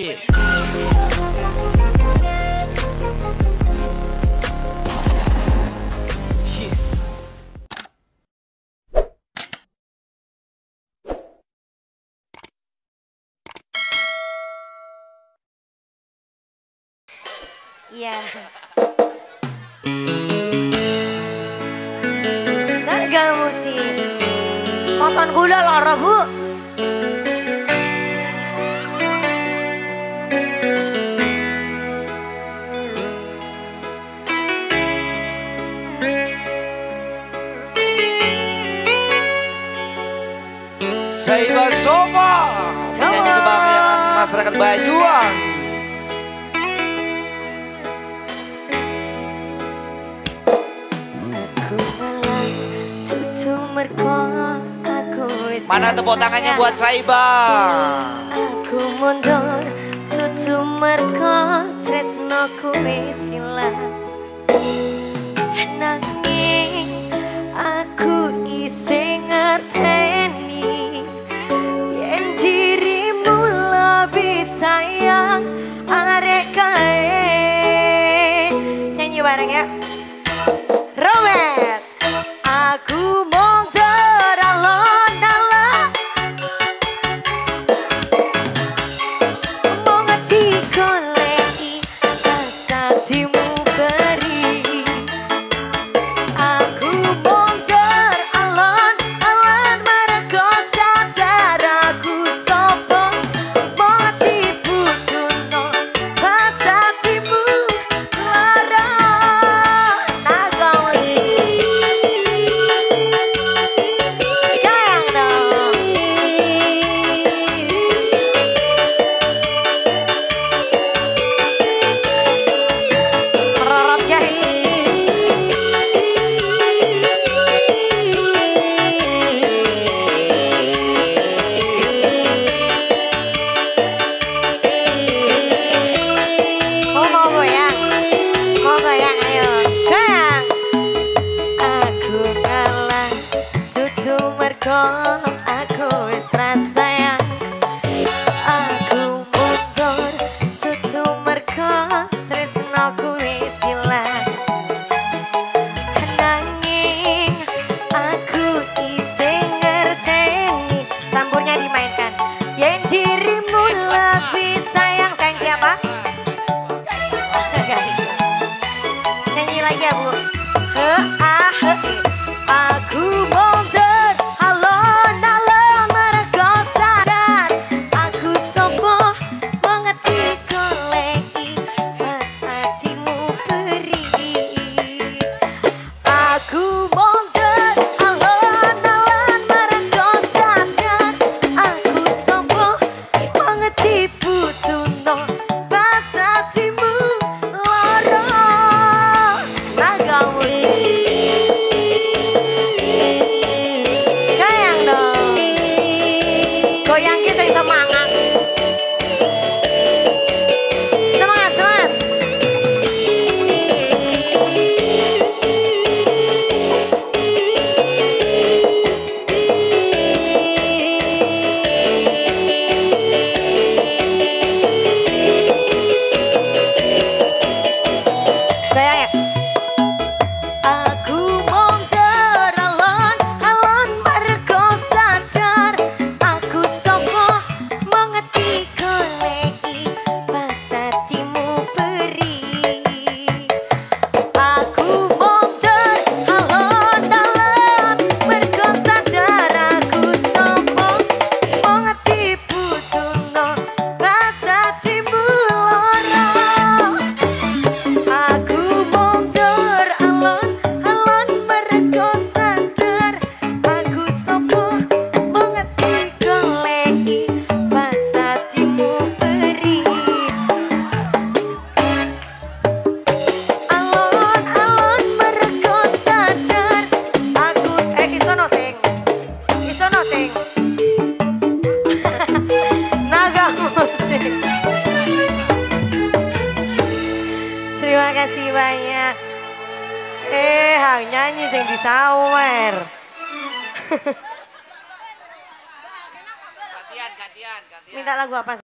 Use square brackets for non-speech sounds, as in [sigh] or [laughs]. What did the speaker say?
Yeah. Naga musik. Poton gula lara, Bu. Saiba Soma Penyanyi kebanggaan masyarakat Banyuwangi. Mana tepuk tangannya buat Saiba? Aku mundur tutu merkot tresno ku silang Ya bu. He a he e. aku mondar alon alon mereka sadar aku sopo mengerti kolei mas hatimu beri aku mondar musik. [laughs] Naga musik. Terima kasih banyak. Eh hang nyanyi sing disawer [laughs] gantian gantian gantian. Minta lagu apa?